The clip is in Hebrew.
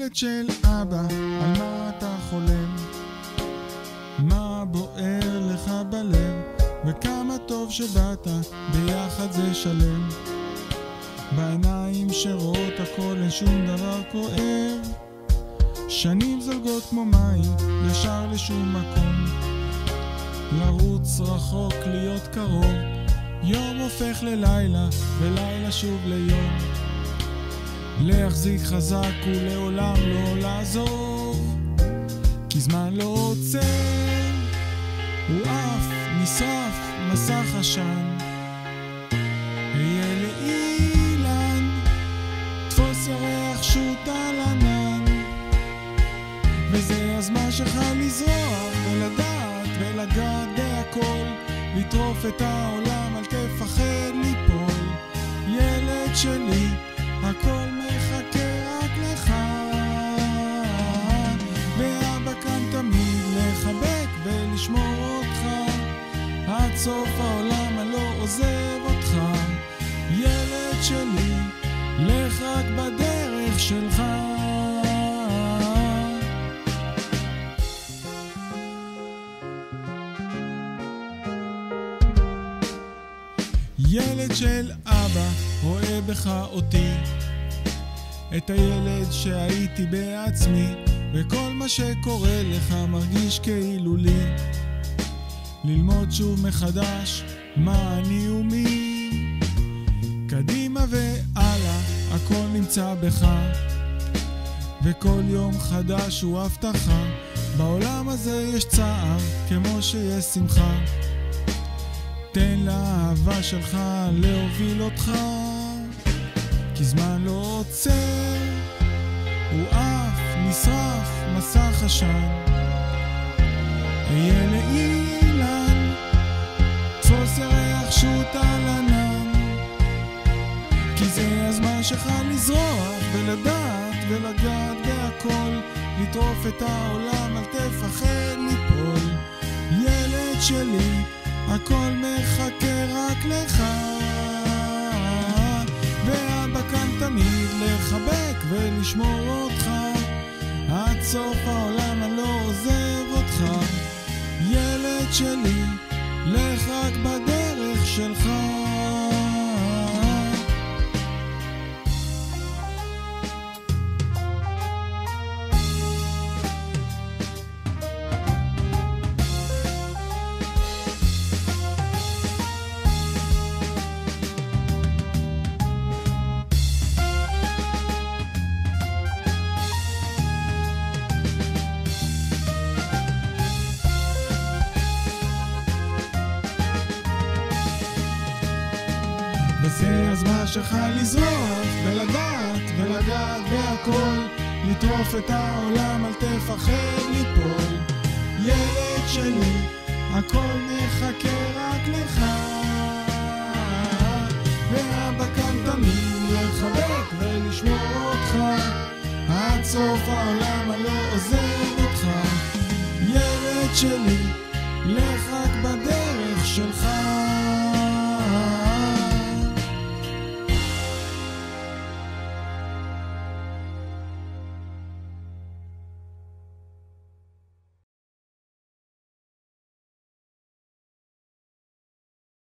ילד של אבא, על מה אתה חולם? מה בוער לך בלב? וכמה טוב שבאת, ביחד זה שלם. בעיניים שרואות הכל אין שום דבר כואב. שנים זולגות כמו מים, ישר לשום מקום. לרוץ רחוק, להיות קרוב. יום הופך ללילה, ולילה שוב ליום. להחזיק חזק ולעולם לא לעזוב, כי זמן לא עוצר, הוא עף, נשרף, מסך עשן. היה לאילן, תפוס ירח שוט על ענן, וזה הזמן שלך לזרוע ולדעת ולגעת בהכל, לטרוף את העולם, אל תפחד ליפול, ילד שלי. סוף העולם אני לא עוזב אותך. ילד שלי, לך רק בדרך שלך. ילד של אבא רואה בך אותי. את הילד שהייתי בעצמי, וכל מה שקורה לך מרגיש כאילו לי. ללמוד שוב מחדש מה אני ומי. קדימה והלאה, הכל נמצא בך. וכל יום חדש הוא הבטחה. בעולם הזה יש צער, כמו שיש שמחה. תן לאהבה שלך להוביל אותך. כי זמן לא עוצר, הוא עף, נשרף, מסך עשן. אהיה לאילן, הזמן שלך לזרוח ולדעת ולגעת בהכל, לטרוף את העולם, אל תפחד ליפול. ילד שלי, הכל מחכה רק לך. ואבא כאן תמיד לחבק ולשמור אותך עד סוף העולם אני לא עוזב אותך ילד שלי, לך רק בדרך שלך וזה הזמן שלך לזרוח ולדעת ולגעת בהכל. לטרוף את העולם, אל תפחד ליפול. ילד שלי, הכל מחכה רק לך. ואבא כאן תמיד לחבק ולשמור אותך. עד סוף העולם אני לא עוזב אותך. ילד שלי, לך רק בדרך